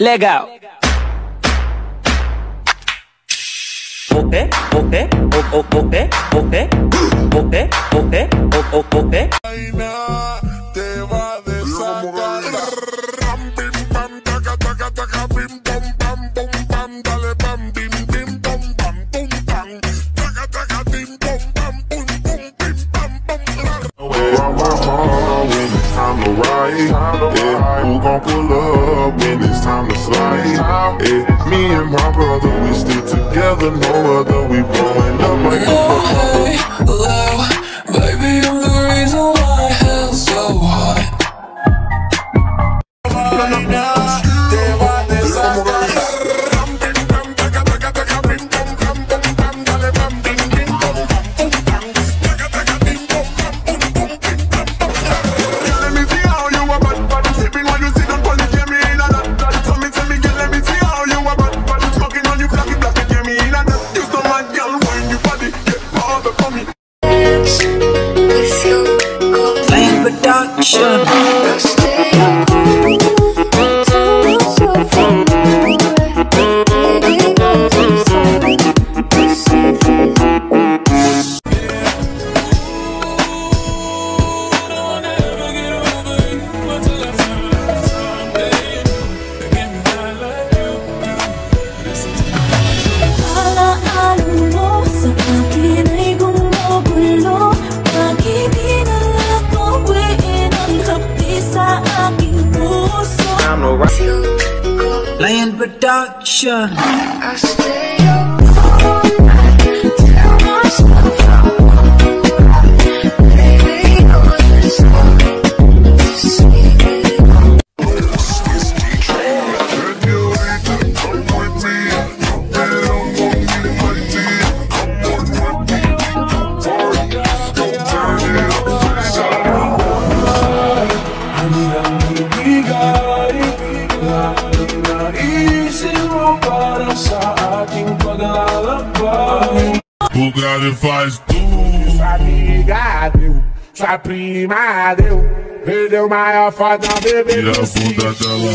Legal. Okay, okay, o- o- okay, okay, okay, okay, o- o- okay. te va a desatar. Ram, bim, bam, taca, taca, taca, bim, bom, bam, bom, bam, dale, bam, bim, bim, bom, bam, bum, bam. Taca, taca, bim, bom, bam, bum, bum, bim, bam, bum, rar. Around my heart when it's time to ride. Gon' pull up when it's time to slide? Yeah, me and my brother, we stick together, no other. We blowing up like a Hey, low, baby, I'm the reason why aking puso Lane production. Bugatti faz tudo Sua amiga deu, sua prima deu. Perdeu maior foda, bebê E a do bunda sítio. dela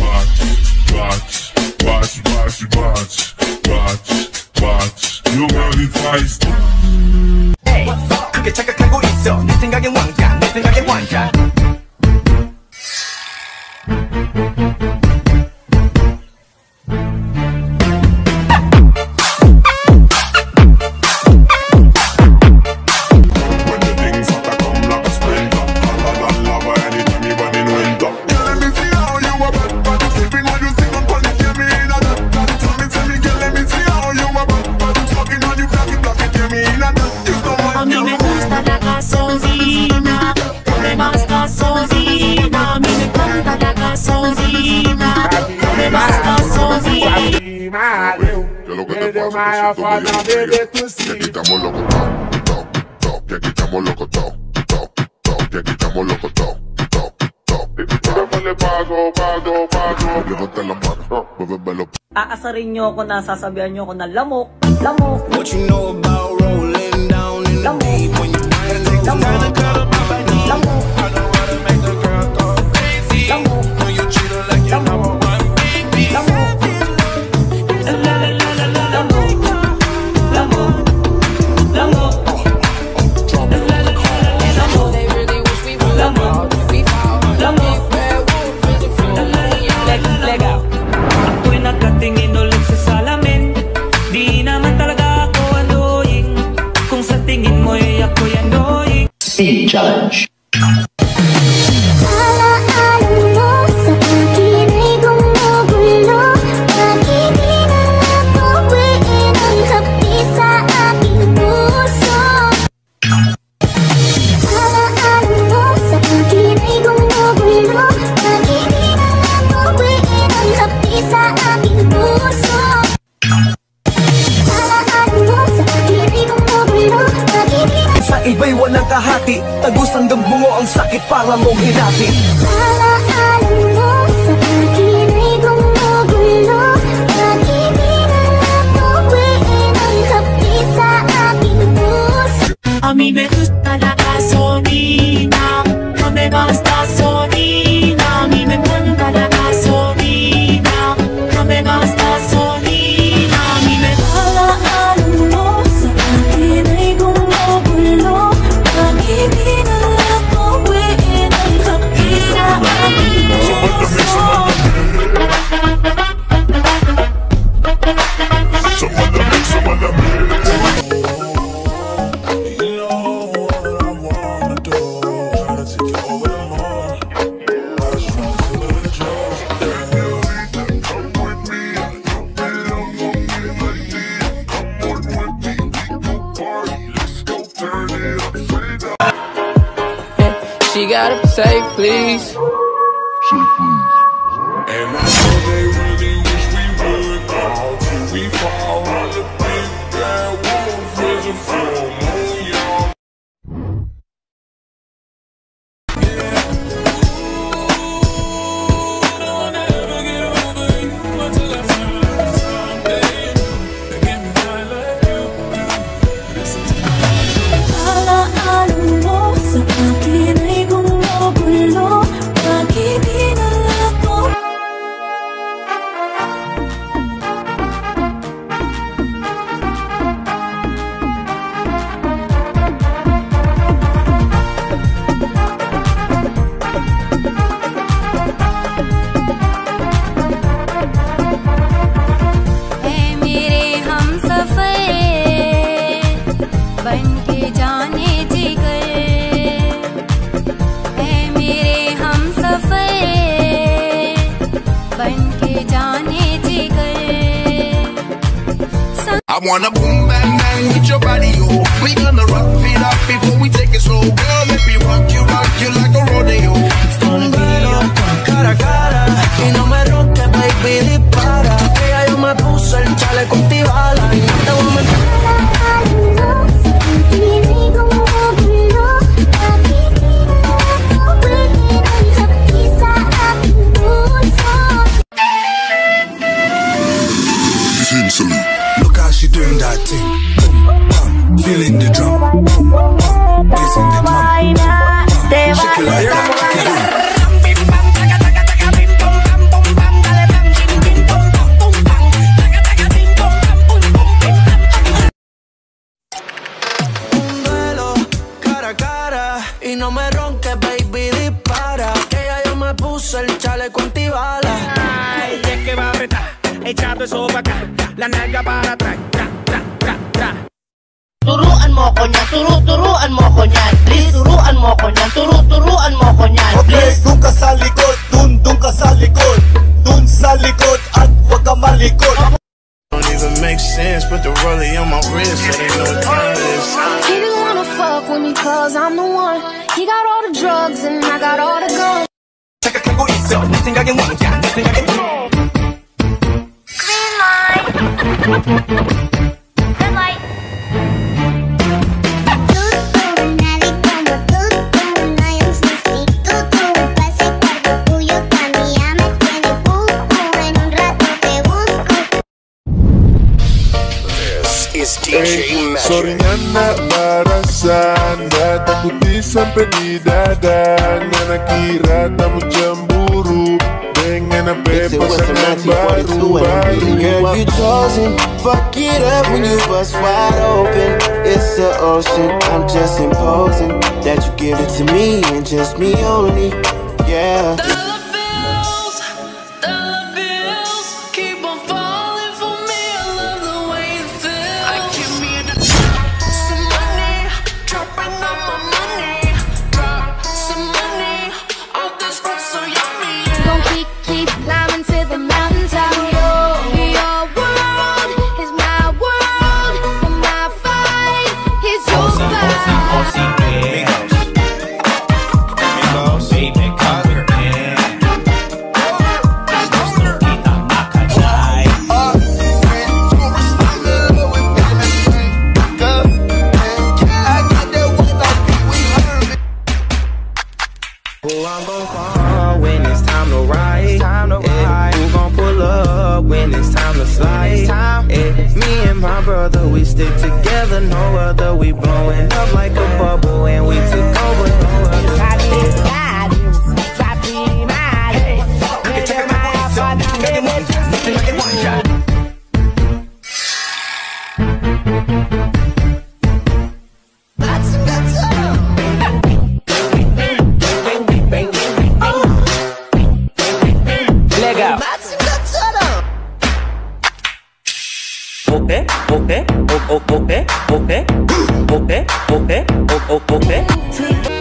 bate, bate, bate, bate, bate, bate, bate. E o Brownie faz 그렇게 착각하고 있어 내 생각엔 왕자 내 생각엔 왕자 sozinha, basta sozinha. Eu perdeu maior foda, bebê tossindo. Que aqui tamo louco, tal, tal, tal. Que aqui tamo louco, tal, tal, tal. Que aqui tamo louco, tal, tal, tal. Dámole paso, paso, paso. Levanta la mano, muévemelo. Aasarin nyo ako na sasabihan nyo ako na lamok, lamok. What you know about rolling down in the deep when you're riding, lamok. Treat her fala novidade. Fala Say please. Say please. And I know they really wish we would. We fall on the big bad wolf a full I wanna boom bang bang with your body, yo. We gonna rock it up before we take it slow, girl. eso pa' acá, la nalga para atrás, tra, tra, tra, tra. Turuan mo ko niyan, turu, turuan mo ko niyan, please, turuan mo DJ Sorry anak barasan Mata putih sampai di dada. Nana kira tamu cemburu. ring and a 1942 and a Dubai. Girl, you chosen. Fuck it up when you bust wide open. It's the ocean. I'm just imposing that you give it to me and just me only. Yeah. stick together, no other. We blowing up like a bubble. Okay. Okay. Okay. Okay. Okay. Okay. Okay. Okay. ope.